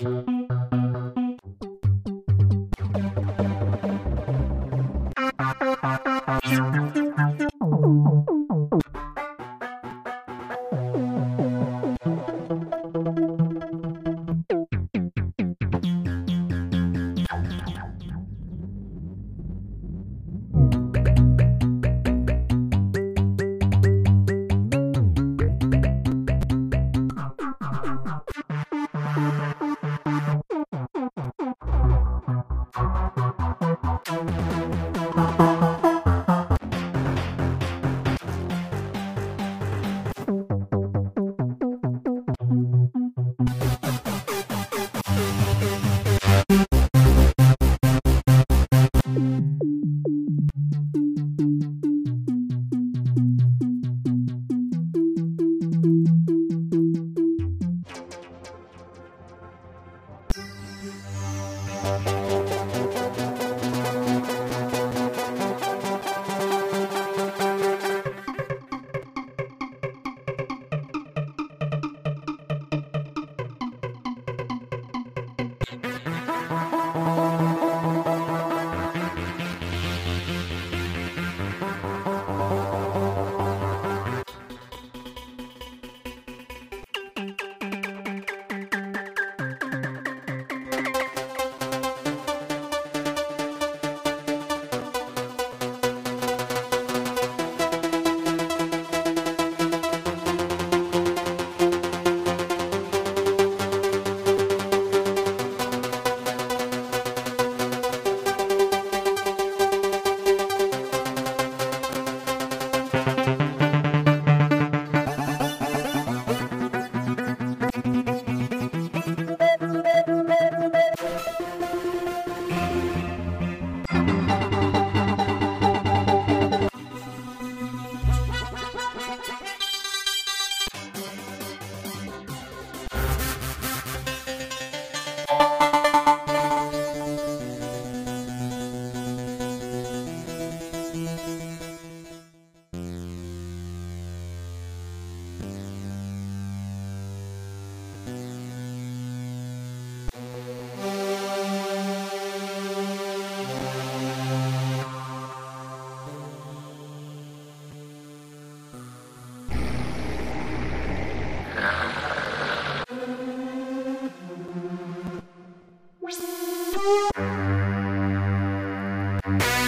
Thank you. Bye. Bye.